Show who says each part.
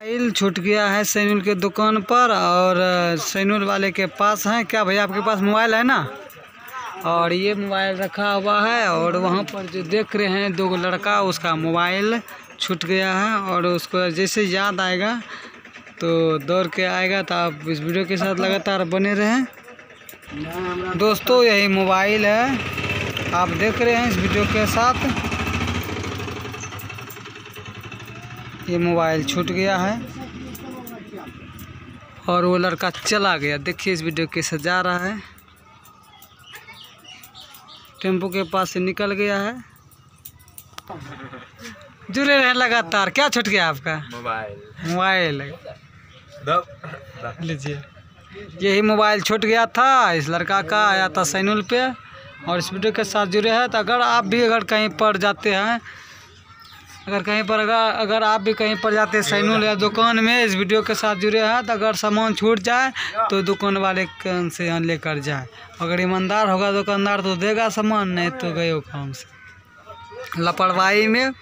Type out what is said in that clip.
Speaker 1: Mobile छूट गया है सैनुल के दुकान पर और सैनुल वाले के पास है। क्या भैया आपके पास मोबाइल है ना? और ये मोबाइल रखा हुआ है और वहाँ पर जो देख रहे हैं दो लड़का, उसका मोबाइल छूट गया है और उसको जैसे याद आएगा तो दौड़ के आएगा तो आप इस वीडियो के साथ लगातार बने रहें। दोस्तों, यही मोबाइल है। आप देख रहे हैं इस वीडियो के साथ। ये मोबाइल छूट गया है। और वो लड़का चला गया। देखिए इस वीडियो कैसे जा रहा है। टेंपो के पास से निकल गया है। जुड़े रहे लगातार। क्या छूट गया आपका?
Speaker 2: मोबाइल।
Speaker 1: मोबाइल। लीजिए। यही मोबाइल छूट गया था। इस लड़का का आया था सैनुल पे। और इस वीडियो के साथ जुड़े हैं। तो अगर आप भी अगर कहीं पर जाते हैं अगर कहीं पर अगर अगर आप भी कहीं पर जाते हैं सैनुल या दुकान में, इस वीडियो के साथ जुड़े हैं तो अगर सामान छूट जाए तो दुकान वाले से लेकर जाए। अगर ईमानदार होगा दुकानदार तो देगा सामान, नहीं तो गए काम से। लापरवाही में